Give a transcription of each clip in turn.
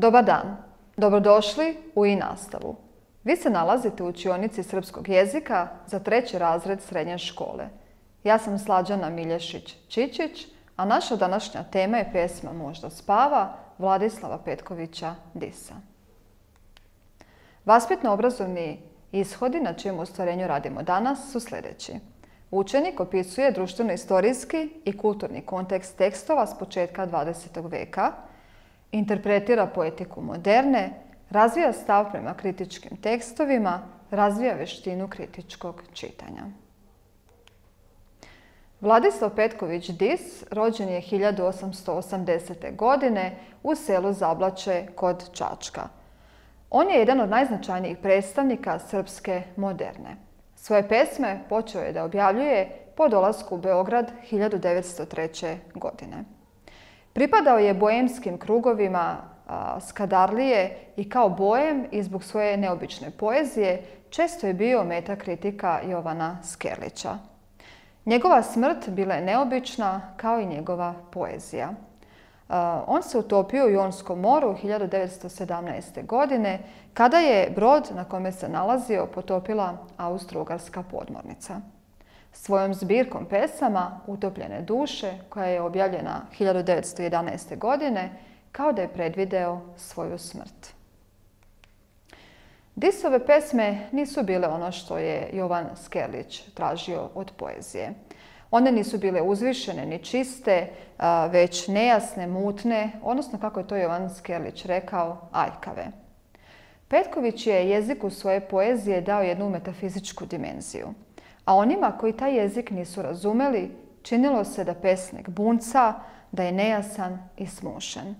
Dobar dan. Dobrodošli u i nastavu. Vi se nalazite u učionici srpskog jezika za treći razred srednje škole. Ja sam Slađana Milješić-Čičić, a naša današnja tema je pjesma Možda spava Vladislava Petkovića Disa. Vaspitno-obrazovni ishodi na čijem ostvarenju radimo danas su sljedeći. Učenik opisuje društveno-istorijski i kulturni kontekst tekstova s početka 20. veka, interpretira poetiku moderne, razvija stav prema kritičkim tekstovima, razvija veštinu kritičkog čitanja. Vladislav Petković Dis rođen je 1880. godine u selu Zablače kod Čačka. On je jedan od najznačajnijih predstavnika srpske moderne. Svoje pesme počeo je da objavljuje po dolasku u Beograd 1903. godine. Pripadao je bojemskim krugovima Skadarlije i kao bojem i zbog svoje neobične poezije često je bio meta kritika Jovana Skerlića. Njegova smrt bila je neobična kao i njegova poezija. On se utopio u Jonskom moru 1917. godine kada je brod na kome se nalazio potopila austro-ugarska podmornica. Svojom zbirkom pesama Utopljene duše, koja je objavljena 1911. godine, kao da je predvideo svoju smrt. Disove pesme nisu bile ono što je Jovan Skerlić tražio od poezije. One nisu bile uzvišene ni čiste, već nejasne, mutne, odnosno kako je to Jovan Skerlić rekao, ajkave. Petković je jeziku svoje poezije dao jednu metafizičku dimenziju. A onima koji taj jezik nisu razumeli, činilo se da pesnik bunca, da je nejasan i smušen.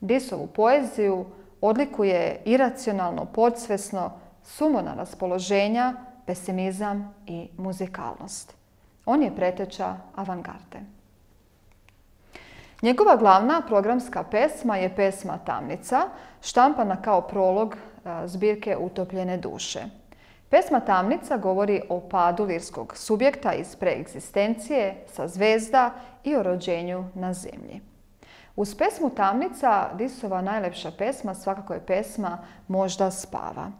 Disovu poeziju odlikuje iracionalno, podsvesno, sumona raspoloženja, pesimizam i muzikalnost. On je preteča avangarde. Njegova glavna programska pesma je pesma Tamnica, štampana kao prolog zbirke Utopljene duše. Pesma Tamnica govori o padu lirskog subjekta iz preegzistencije sa zvezda i o rođenju na zemlji. Uz pesmu Tamnica, Disova najlepša pesma svakako je pesma Možda spava.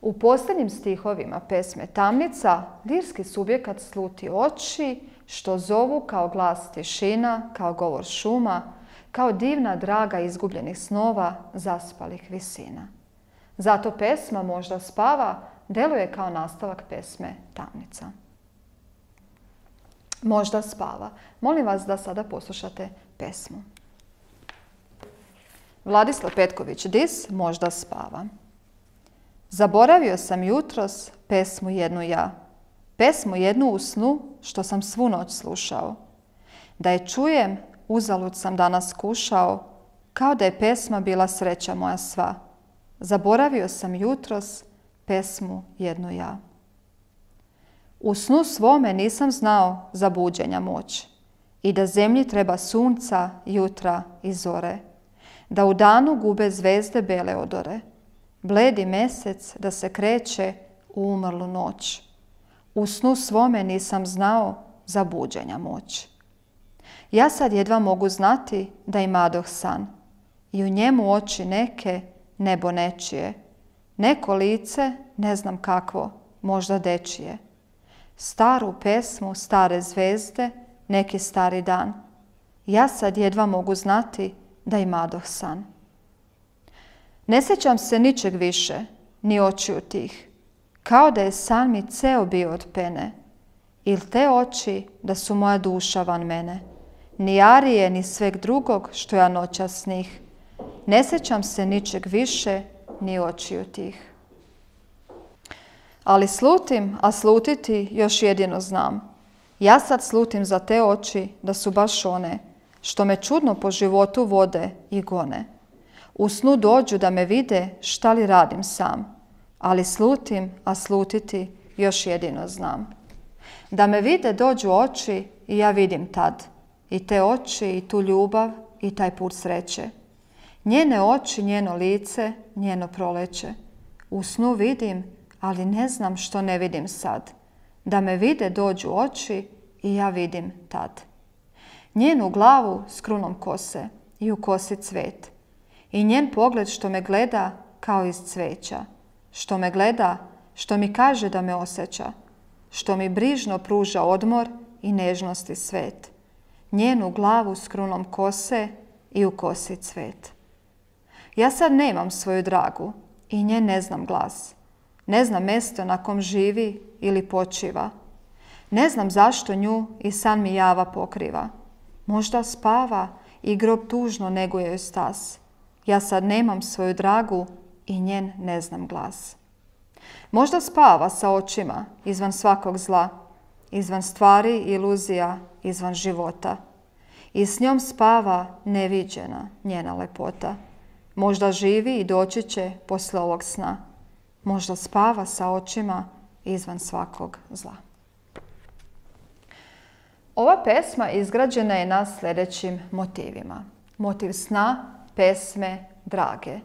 U posljednjim stihovima pesme Tamnica, lirski subjekat sluti oči, što zovu kao glas tišina, kao govor šuma, kao divna draga izgubljenih snova, zaspalih visina. Zato pesma Možda spava deluje kao nastavak pesme Tamnica. Možda spava. Molim vas da sada poslušate pesmu. Vladislav Petković Dis možda spava. Zaboravio sam jutros pesmu jednu ja. Pesmu jednu u snu što sam svu noć slušao. Da je čujem, uzalud sam danas kušao, kao da je pesma bila sreća moja sva. Zaboravio sam jutros pesmu jednu ja. U snu svome nisam znao za buđenja moć i da zemlji treba sunca, jutra i zore, da u danu gube zvezde bele odore, bledi mesec da se kreće u umrlu noć. U snu svome nisam znao za buđenja moć. Ja sad jedva mogu znati da imadoh san i u njemu oči neke, nebo nečije, Neko lice, ne znam kakvo, možda dečije. Staru pesmu, stare zvezde, neki stari dan. Ja sad jedva mogu znati da imadoh san. Ne sjećam se ničeg više, ni očiju tih, kao da je san mi ceo bio od pene, il te oči da su moja duša van mene, ni arije, ni sveg drugog što ja noćas njih. Ne sjećam se ničeg više, ni očiju tih. Ali slutim, a slutiti još jedino znam. Ja sad slutim za te oči da su baš one, što me čudno po životu vode i gone. U snu dođu da me vide šta li radim sam, ali slutim, a slutiti još jedino znam. Da me vide dođu oči i ja vidim tad. I te oči i tu ljubav i taj put sreće. Njene oči, njeno lice, njeno proleće. U snu vidim, ali ne znam što ne vidim sad. Da me vide dođu oči i ja vidim tad. Njenu glavu s krunom kose i u kosi cvet. i njen pogled što me gleda kao iz cveća, što me gleda, što mi kaže da me osjeća, što mi brižno pruža odmor i nežnosti svet, njenu glavu s krunom kose i u kosi cvet. Ja sad nemam svoju dragu i nje ne znam glas. Ne znam mjesto na kom živi ili počiva. Ne znam zašto nju i san mi java pokriva. Možda spava i grob tužno neguje joj stas. Ja sad nemam svoju dragu i njen ne znam glas. Možda spava sa očima izvan svakog zla, izvan stvari, iluzija, izvan života. I s njom spava neviđena njena lepota. Možda živi i doći će posle ovog sna. Možda spava sa očima izvan svakog zla. Ova pesma izgrađena je na sljedećim motivima. Motiv sna, pesme, drage.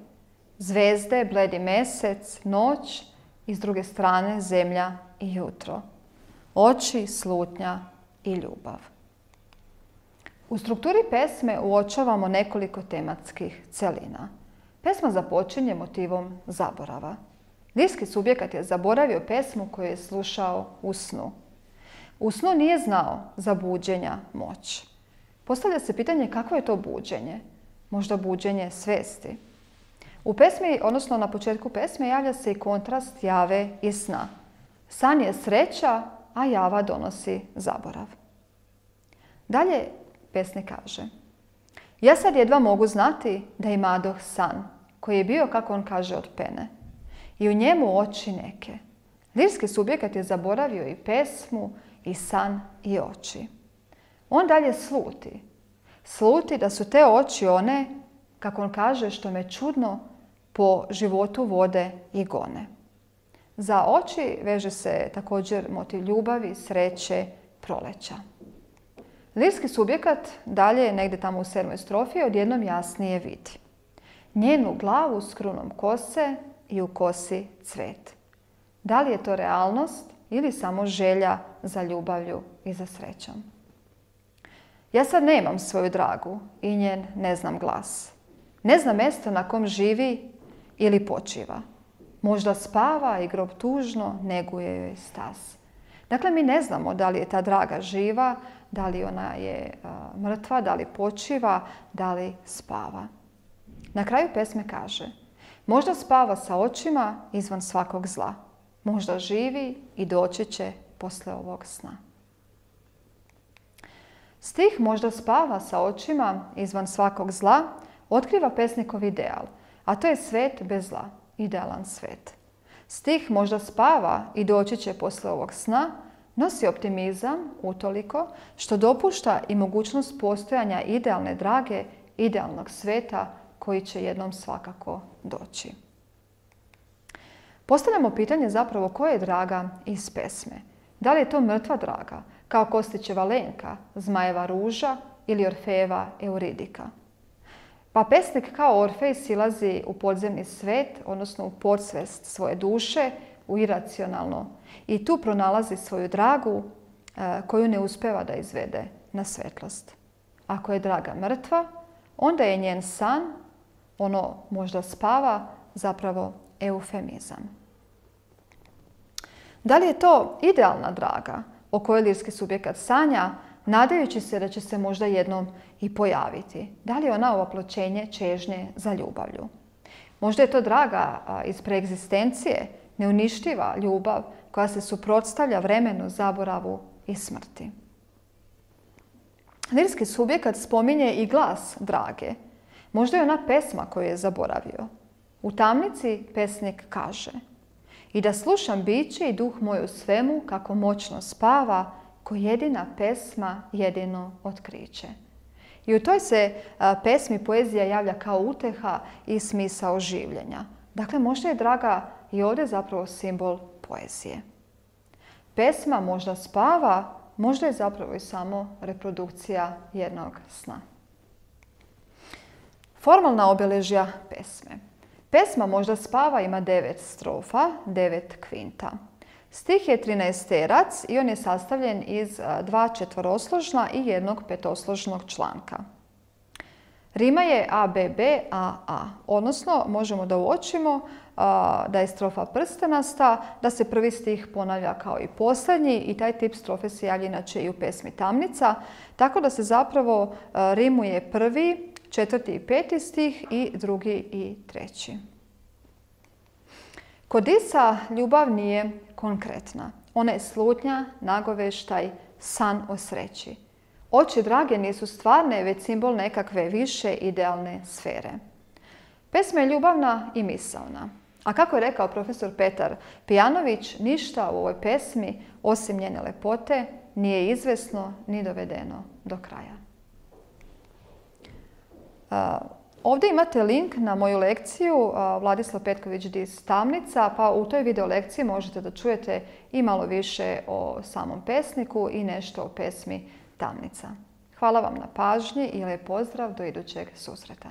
Zvezde, bledi mesec, noć i s druge strane zemlja i jutro. Oči, slutnja i ljubav. U strukturi pesme uočavamo nekoliko tematskih celina. Pesma započinje motivom zaborava. Lirski subjekat je zaboravio pesmu koju je slušao u snu. U snu nije znao za buđenja moć. Postavlja se pitanje kako je to buđenje? Možda buđenje svesti. U pesmi, odnosno na početku pesme, javlja se i kontrast jave i sna. San je sreća, a java donosi zaborav. Dalje pesnik kaže Ja sad jedva mogu znati da ima Madoh san, koji je bio, kako on kaže, od pene. I u njemu oči neke. Lirski subjekat je zaboravio i pesmu, i san, i oči. On dalje sluti. Sluti da su te oči one, kako on kaže, što me čudno po životu vode i gone. Za oči veže se također motiv ljubavi, sreće, proleća. Lirski subjekat dalje negdje tamo u sedmoj strofi odjednom jasnije vidi. Njenu glavu s krunom kose i u kosi cvet. Da li je to realnost ili samo želja za ljubavlju i za srećom? Ja sad nemam svoju dragu i njen ne znam glas. Ne znam mjesto na kom živi ili počiva. Možda spava i grob tužno neguje joj stas. Dakle, mi ne znamo da li je ta draga živa, da li ona je mrtva, da li počiva, da li spava. Na kraju pesme kaže Možda spava sa očima izvan svakog zla. Možda živi i doći će posle ovog sna. Stih možda spava sa očima izvan svakog zla otkriva pesnikov ideal, a to je svet bez zla, idealan svet. Stih možda spava i doći će posle ovog sna, nosi optimizam utoliko što dopušta i mogućnost postojanja idealne drage, idealnog sveta koji će jednom svakako doći. Postavljamo pitanje zapravo ko je draga iz pesme. Da li je to mrtva draga, kao Kostićeva Lenka, Zmajeva ruža ili Orfejeva Euridika? Pa pesnik kao Orfej silazi u podzemni svet, odnosno u podsvest svoje duše, u iracionalno. I tu pronalazi svoju dragu e, koju ne uspeva da izvede na svetlost. Ako je draga mrtva, onda je njen san ono možda spava, zapravo eufemizam. Da li je to idealna draga o kojoj lirski subjekat sanja, nadajući se da će se možda jednom i pojaviti? Da li je ona ovopločenje čežnje za ljubavlju? Možda je to draga iz preegzistencije, neuništiva ljubav koja se suprotstavlja vremenu, zaboravu i smrti. Lirski subjekat spominje i glas drage, Možda je ona pesma koju je zaboravio. U tamnici pesnik kaže I da slušam biće i duh moj u svemu kako moćno spava, ko jedina pesma jedino otkriće. I u toj se pesmi poezija javlja kao uteha i smisao življenja. Dakle, možda je draga i ovdje zapravo simbol poezije. Pesma možda spava, možda je zapravo i samo reprodukcija jednog sna. Formalna obeležja pesme. Pesma možda spava ima devet strofa, devet kvinta. Stih je 13 terac i on je sastavljen iz dva četvorosložna i jednog petosložnog članka. Rima je ABB odnosno možemo da uočimo da je strofa prstenasta, da se prvi stih ponavlja kao i posljednji i taj tip strofe se javlja inače i u pesmi Tamnica, tako da se zapravo rimuje prvi, četvrti i peti stih i drugi i treći. Kod Isa ljubav nije konkretna. Ona je slutnja, nagoveštaj, san o sreći. Oči drage nisu stvarne, već simbol nekakve više idealne sfere. Pesma je ljubavna i misalna. A kako je rekao profesor Petar Pijanović, ništa u ovoj pesmi, osim njene lepote, nije izvesno ni dovedeno do kraja. Ovdje imate link na moju lekciju Vladislav Petković dis Tamnica, pa u toj video lekciji možete da čujete i malo više o samom pesniku i nešto o pesmi Tamnica. Hvala vam na pažnji i lijep pozdrav do idućeg susreta.